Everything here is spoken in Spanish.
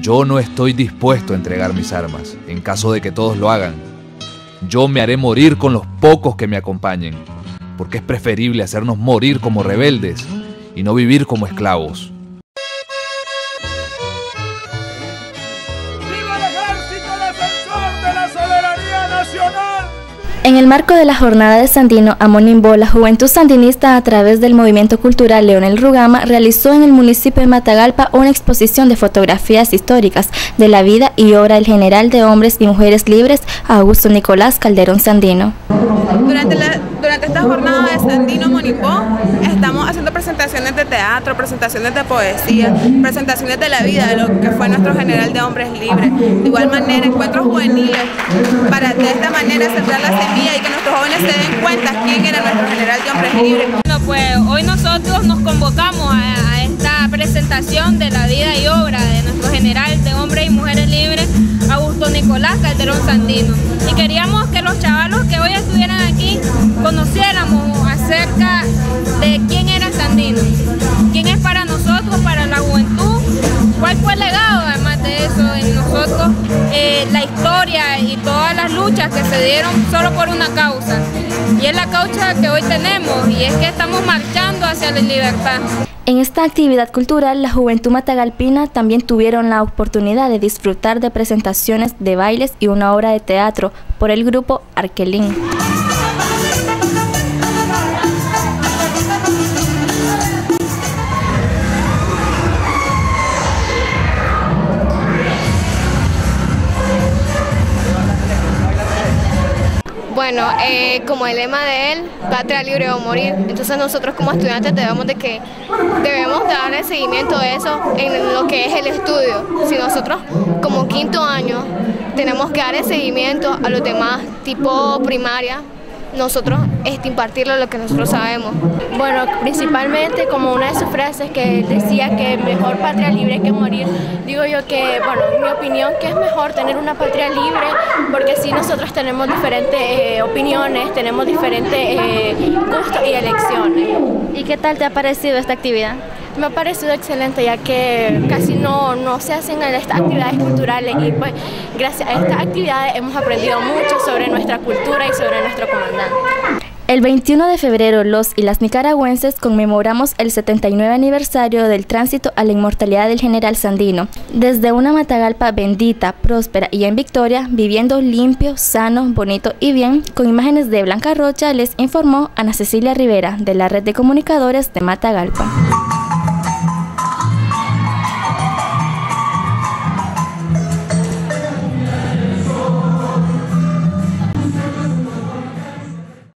Yo no estoy dispuesto a entregar mis armas, en caso de que todos lo hagan. Yo me haré morir con los pocos que me acompañen, porque es preferible hacernos morir como rebeldes y no vivir como esclavos. En el marco de la jornada de Sandino a Monimbo, la juventud sandinista a través del movimiento cultural Leonel Rugama realizó en el municipio de Matagalpa una exposición de fotografías históricas de la vida y obra del general de hombres y mujeres libres Augusto Nicolás Calderón Sandino. Durante, durante esta jornada de Sandino Monimbo estamos haciendo presentaciones de teatro, presentaciones de poesía, presentaciones de la vida, de lo que fue nuestro general de hombres libres. De igual manera, encuentros juveniles para de esta manera sembrar la semilla y que nuestros jóvenes se den cuenta quién era nuestro general de hombres libres. Bueno, pues hoy nosotros nos convocamos a, esta presentación de la vida y obra de nuestro general de hombres y mujeres libres, Augusto Nicolás Calderón Sandino. Y queríamos que los chavalos que hoy estuvieran conociéramos acerca de quién era Sandino, quién es para nosotros, para la juventud, cuál fue el legado además de eso en nosotros, eh, la historia y todas las luchas que se dieron solo por una causa. Y es la causa que hoy tenemos y es que estamos marchando hacia la libertad. En esta actividad cultural, la juventud matagalpina también tuvieron la oportunidad de disfrutar de presentaciones de bailes y una obra de teatro por el grupo Arquelín. Bueno, eh, como el lema de él, patria libre o morir, entonces nosotros como estudiantes debemos de que debemos darle seguimiento a eso en lo que es el estudio. Si nosotros como quinto año tenemos que darle seguimiento a los demás, tipo primaria, nosotros este, impartirlo lo que nosotros sabemos. Bueno, principalmente como una de sus frases que decía que mejor patria libre que morir, digo yo que, bueno, en mi opinión que es mejor tener una patria libre porque si nosotros tenemos diferentes eh, opiniones, tenemos diferentes eh, gustos y elecciones. ¿Y qué tal te ha parecido esta actividad? Me ha parecido excelente ya que casi no, no se hacen estas actividades culturales y pues gracias a estas actividades hemos aprendido mucho sobre nuestra cultura y sobre nuestro comandante. El 21 de febrero los y las nicaragüenses conmemoramos el 79 aniversario del tránsito a la inmortalidad del general Sandino. Desde una Matagalpa bendita, próspera y en victoria, viviendo limpio, sano, bonito y bien, con imágenes de Blanca Rocha, les informó Ana Cecilia Rivera de la Red de Comunicadores de Matagalpa.